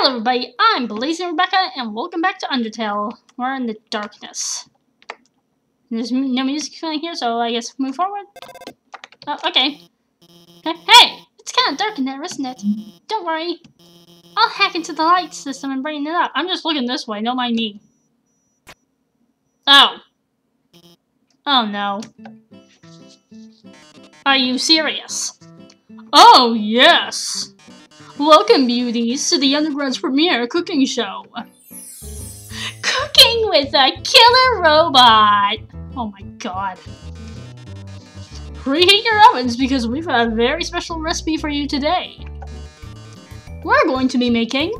Hello everybody, I'm Blazing Rebecca, and welcome back to Undertale. We're in the darkness. There's no music playing here, so I guess move forward. Oh, okay. Hey, it's kind of dark in there, isn't it? Don't worry. I'll hack into the light system and brighten it up. I'm just looking this way, don't mind me. Oh. Oh no. Are you serious? Oh, yes! Welcome, beauties, to the Underground's premiere cooking show. Cooking with a killer robot! Oh my god. Preheat your ovens because we've got a very special recipe for you today. We're going to be making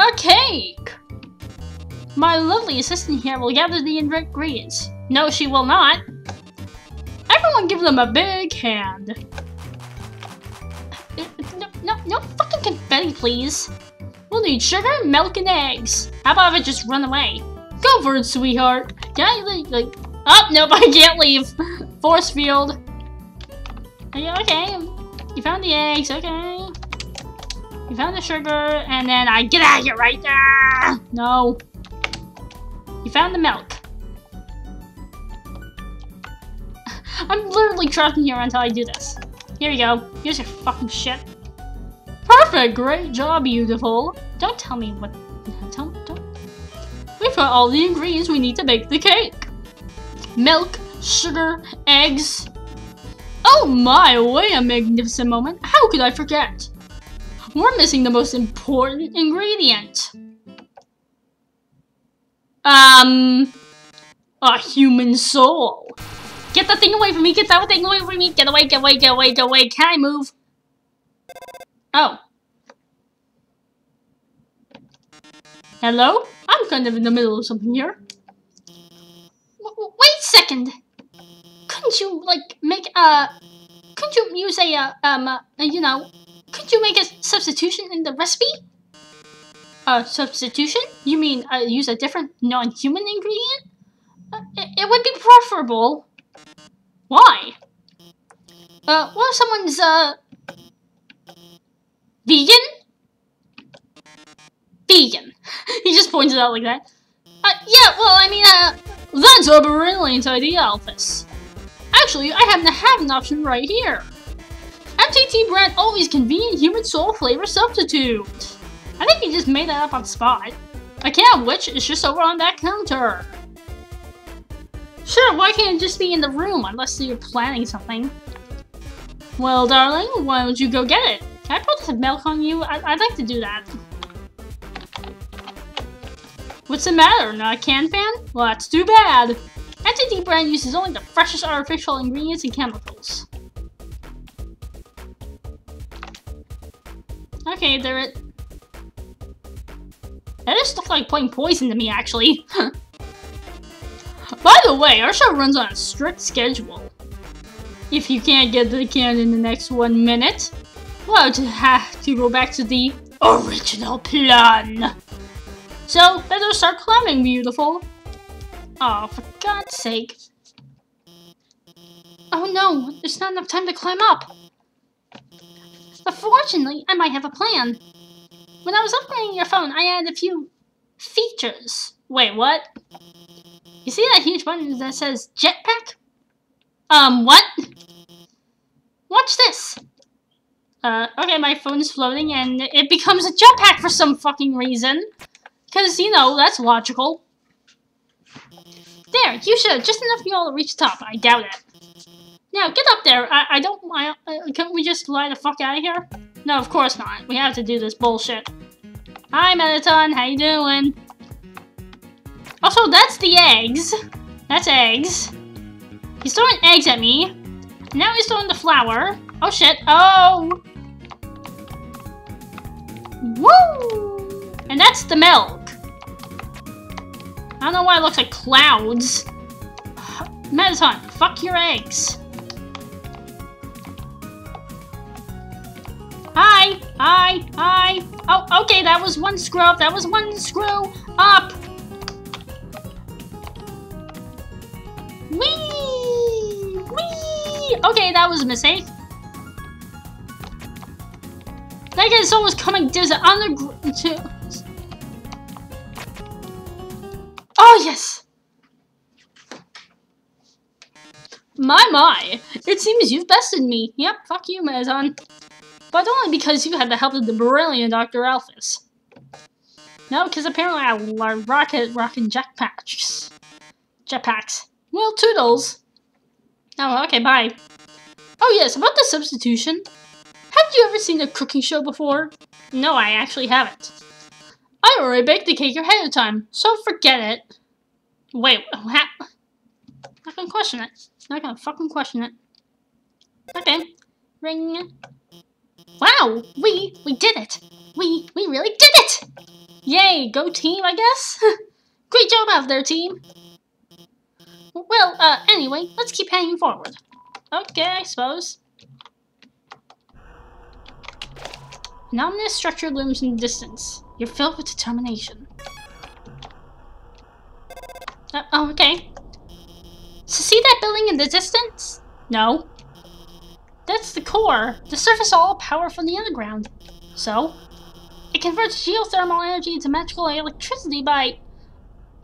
a cake! My lovely assistant here will gather the ingredients. No, she will not. Everyone give them a big hand. No, no, no fucking confetti, please. We'll need sugar, milk, and eggs. How about if I just run away? Go for it, sweetheart. Can I, like, like... Oh, nope, I can't leave. Force field. Okay, you found the eggs, okay. You found the sugar, and then I get out of here right there. No. You found the milk. I'm literally trapped in here until I do this. Here you go. Here's your fucking shit. Perfect! Great job, beautiful. Don't tell me what... Don't, don't... We've got all the ingredients we need to make the cake. Milk, sugar, eggs. Oh my, what a magnificent moment. How could I forget? We're missing the most important ingredient. Um... A human soul. Get the thing away from me! Get that thing away from me! Get away, get away, get away, get away! Can I move? Oh. Hello? I'm kind of in the middle of something here. W wait a second! Couldn't you, like, make a... Couldn't you use a, uh, um, uh, you know... Couldn't you make a substitution in the recipe? A substitution? You mean uh, use a different non-human ingredient? Uh, it, it would be preferable. Why? Uh, well, someone's, uh... Vegan? Vegan. he just pointed out like that. Uh, yeah, well, I mean, uh... That's a brilliant idea, Alphys. Actually, I happen to have an option right here. MTT brand always convenient human soul flavor substitute. I think he just made that up on spot. I can't which is just over on that counter. Sure, why can't it just be in the room unless you're planning something? Well, darling, why don't you go get it? Can I put some milk on you? I would like to do that. What's the matter? Not a can fan? Well, that's too bad. MTT brand uses only the freshest artificial ingredients and chemicals. Okay, there it. That is stuff like playing poison to me, actually. By the way, our show runs on a strict schedule. If you can't get to the can in the next one minute, well, you have to go back to the original plan. So, better start climbing, beautiful. Oh, for God's sake. Oh no, there's not enough time to climb up. But fortunately, I might have a plan. When I was upgrading your phone, I added a few features. Wait, what? You see that huge button that says jetpack? Um, what? Watch this. Uh, okay, my phone is floating and it becomes a jetpack for some fucking reason. Because, you know, that's logical. There, you should. Just enough fuel to reach the top. I doubt it. Now, get up there. I, I don't... I, can't we just fly the fuck out of here? No, of course not. We have to do this bullshit. Hi, Mettaton. How you doing? Also, that's the eggs. That's eggs. He's throwing eggs at me. Now he's throwing the flour. Oh shit. Oh! Woo! And that's the milk. I don't know why it looks like clouds. Mettaton, fuck your eggs. Hi! Hi! Hi! Oh, okay, that was one screw up. That was one screw up. Okay, that was a mistake. That guy's almost coming. There's an underground. Oh, yes! My, my. It seems you've bested me. Yep, fuck you, Mazon. But only because you had the help of the brilliant Dr. Alphys. No, because apparently I learned rocket rocking jetpacks. Jetpacks. Well, toodles. Oh, okay, bye. Oh yes, about the substitution. Have you ever seen a cooking show before? No, I actually haven't. I already baked the cake ahead of time, so forget it. Wait, what? Not gonna question it. Not gonna fucking question it. Okay. Ring. Wow, we, we did it. We, we really did it! Yay, go team, I guess? Great job out there, team. Well, uh, anyway, let's keep hanging forward. Okay, I suppose. An ominous structure looms in the distance. You're filled with determination. Uh, oh, okay. So see that building in the distance? No. That's the core. The surface all power from the underground. So? It converts geothermal energy into magical electricity by...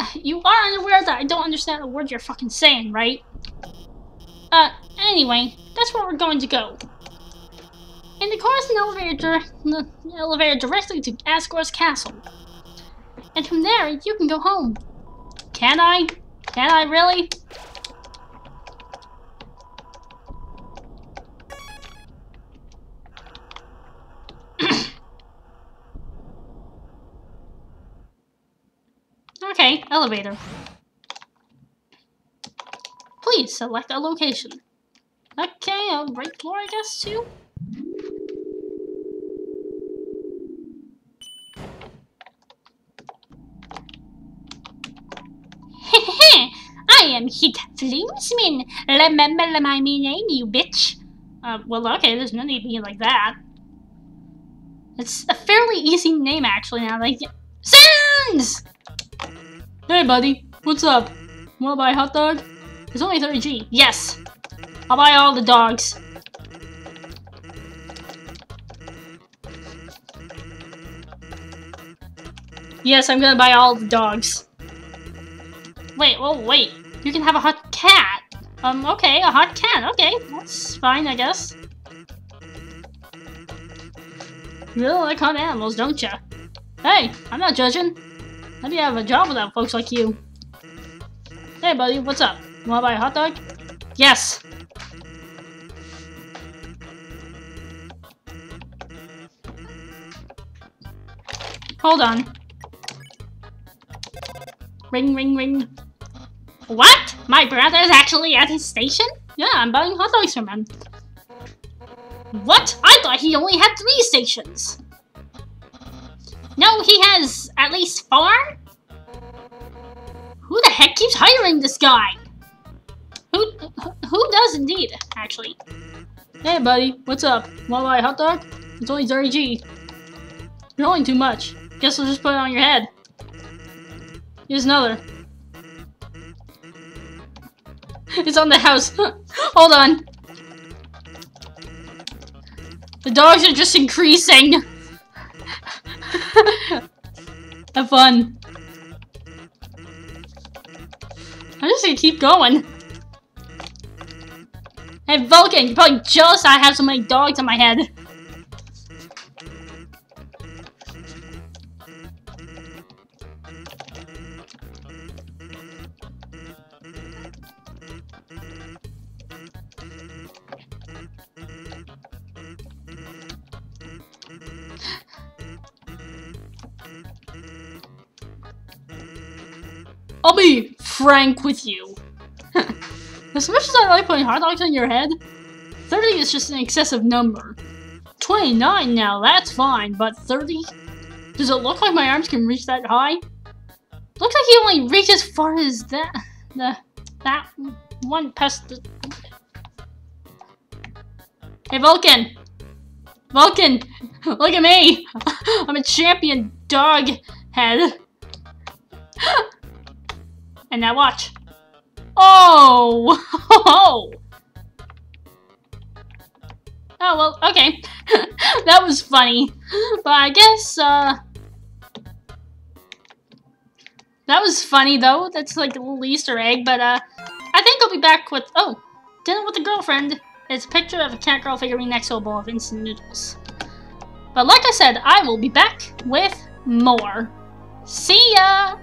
You are unaware that I don't understand a word you're fucking saying, right? Uh, anyway, that's where we're going to go. In the is an elevator, the elevator directly to Asgore's castle. And from there, you can go home. Can I? Can I really? okay, elevator. Please select a location. Okay, a right floor, I guess, too? I am Heats Flamesman. Remember my name, you bitch. Uh, well, okay, there's no need being like that. It's a fairly easy name, actually, now Like, Sans! Hey, buddy. What's up? Wanna buy a hot dog? It's only 30G. Yes! I'll buy all the dogs. Yes, I'm gonna buy all the dogs. Wait, oh wait. You can have a hot cat. Um, okay, a hot cat. Okay, that's fine, I guess. You really like hot animals, don't you? Hey, I'm not judging. Do you have a job without folks like you? Hey, buddy, what's up? Wanna buy a hot dog? Yes! Hold on. Ring, ring, ring. What? My brother's actually at his station? Yeah, I'm buying hot dogs from him. What? I thought he only had three stations. No, he has at least four? Who the heck keeps hiring this guy? Who who does indeed, actually? Hey buddy, what's up? Wanna buy a hot dog? It's only 30G. You're only too much. Guess I'll just put it on your head. Here's another. It's on the house. Hold on. The dogs are just increasing. Have fun. I'm just gonna keep going. Hey Vulkin, you're probably jealous I have so many dogs on my head. I'll be frank with you. as much as I like putting hot dogs on your head, 30 is just an excessive number. 29 now, that's fine, but 30? Does it look like my arms can reach that high? Looks like he only reaches as far as that, the, that one past the... Hey Vulkin! Vulkin! Look at me! I'm a champion dog head. And now watch. Oh! Oh, well, okay. that was funny. But I guess, uh... That was funny, though. That's like a little Easter egg, but, uh... I think I'll be back with... Oh, dinner with a girlfriend. It's a picture of a cat girl figurine next to a bowl of instant noodles. But like I said, I will be back with more. See ya!